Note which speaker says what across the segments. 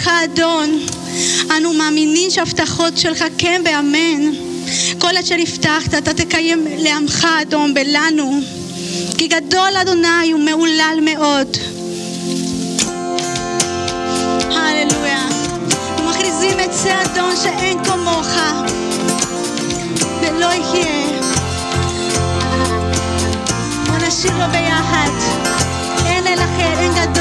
Speaker 1: מחכים לך, אדון. אנו מאמינים שההבטחות שלך כן ואמן. כל אשר הבטחת, אתה תקיים לעמך, אדון, בלנו. כי גדול אדוני ומהולל מאוד. הללויה. ומכריזים את זה, אדון, שאין כמוך, ולא יהיה. בוא נשאיר לו ביחד. אין אל אחר, אין גדול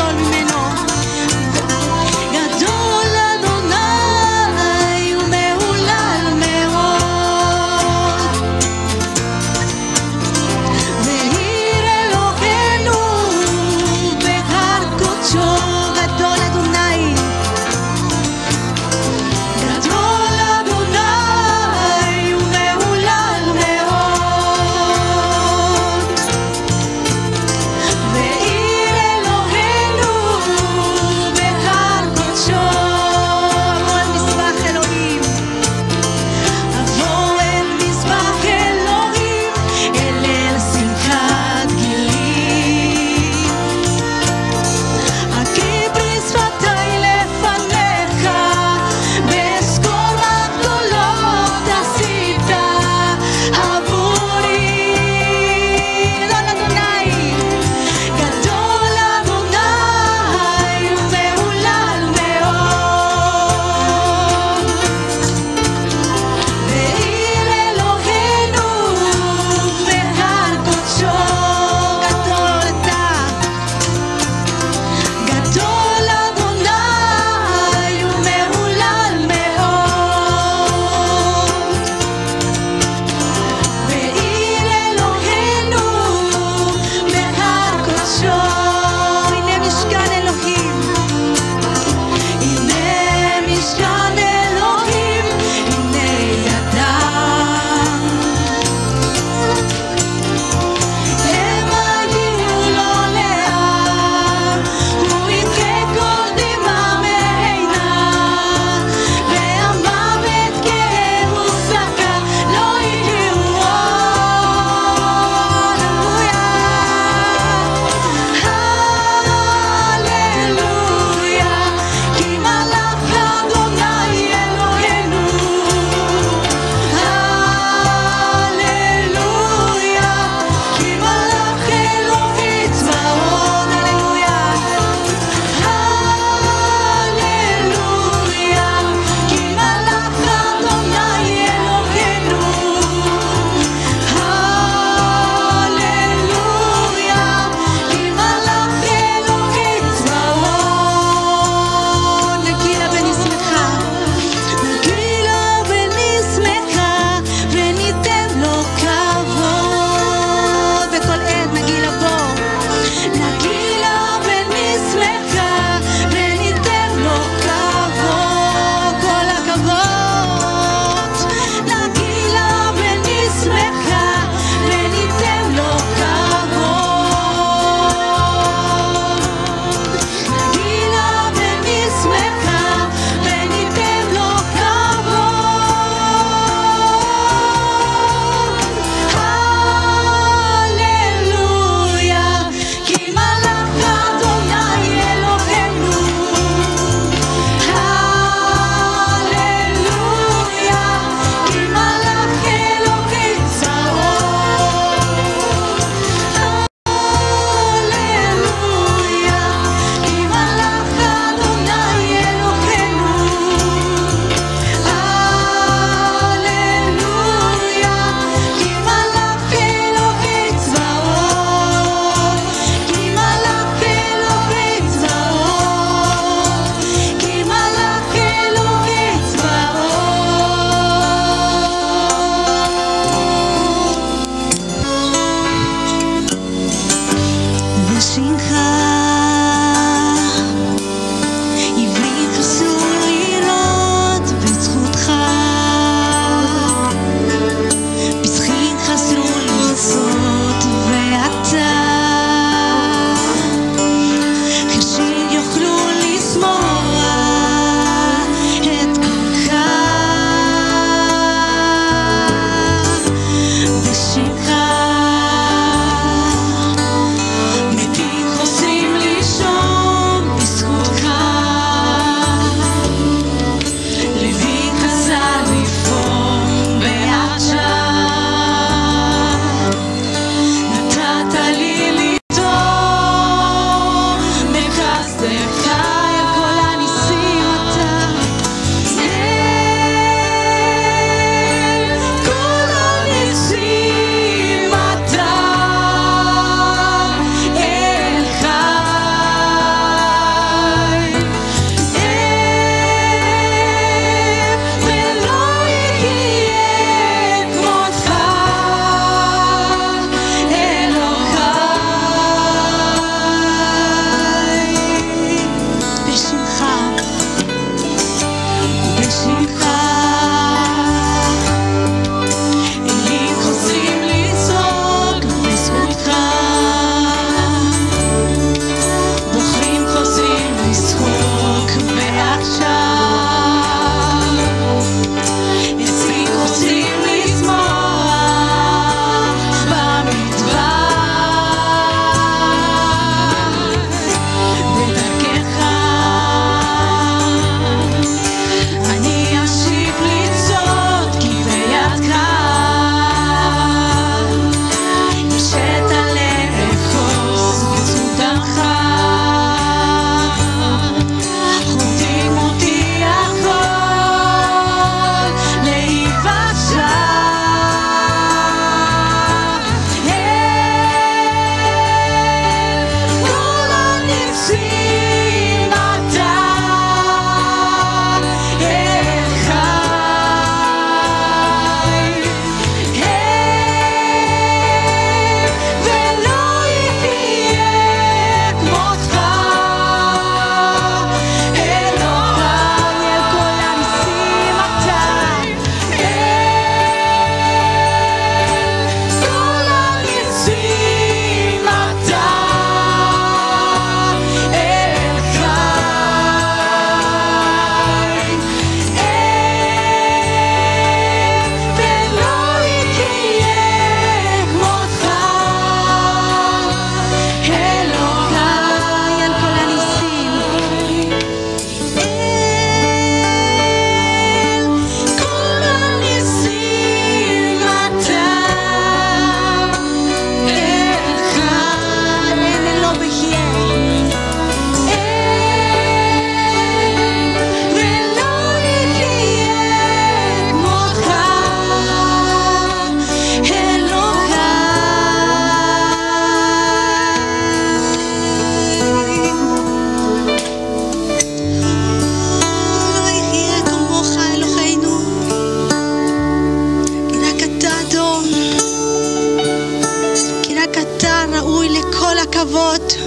Speaker 2: Kavod.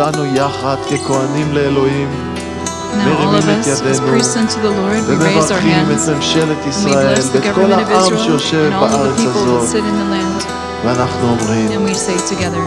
Speaker 2: וכולנו יחד ככהנים לאלוהים
Speaker 3: Now, all
Speaker 2: מרימים
Speaker 3: of
Speaker 2: את
Speaker 3: us, as
Speaker 2: ידינו
Speaker 3: priests unto the Lord, we raise our
Speaker 2: ומברכים
Speaker 3: hands
Speaker 2: את ממשלת
Speaker 3: and we
Speaker 2: ישראל
Speaker 3: bless the
Speaker 2: ואת כל
Speaker 3: government of
Speaker 2: העם
Speaker 3: Israel
Speaker 2: שיושב
Speaker 3: and all of the
Speaker 2: בארץ
Speaker 3: people that
Speaker 2: הזאת
Speaker 3: sit in the land.
Speaker 2: ואנחנו אומרים
Speaker 3: And we say together,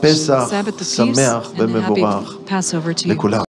Speaker 2: פסח
Speaker 3: Sabbath of peace
Speaker 2: שמח
Speaker 3: and a happy
Speaker 2: ומבורך
Speaker 3: Passover to you.
Speaker 2: לכולם.